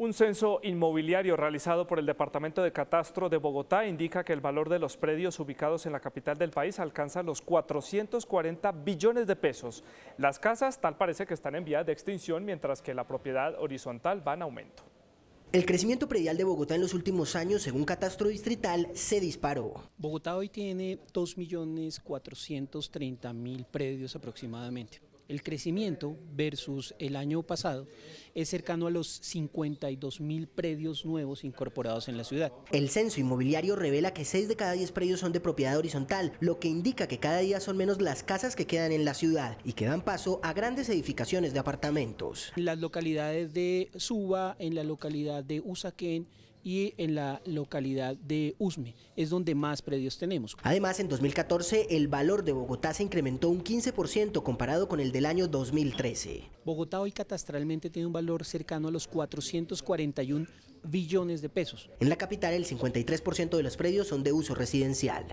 Un censo inmobiliario realizado por el Departamento de Catastro de Bogotá indica que el valor de los predios ubicados en la capital del país alcanza los 440 billones de pesos. Las casas tal parece que están en vía de extinción, mientras que la propiedad horizontal va en aumento. El crecimiento predial de Bogotá en los últimos años, según Catastro Distrital, se disparó. Bogotá hoy tiene 2.430.000 predios aproximadamente. El crecimiento versus el año pasado es cercano a los 52 mil predios nuevos incorporados en la ciudad. El censo inmobiliario revela que 6 de cada 10 predios son de propiedad horizontal, lo que indica que cada día son menos las casas que quedan en la ciudad y que dan paso a grandes edificaciones de apartamentos. En las localidades de Suba, en la localidad de Usaquén, y en la localidad de Usme, es donde más predios tenemos. Además, en 2014 el valor de Bogotá se incrementó un 15% comparado con el del año 2013. Bogotá hoy catastralmente tiene un valor cercano a los 441 billones de pesos. En la capital el 53% de los predios son de uso residencial.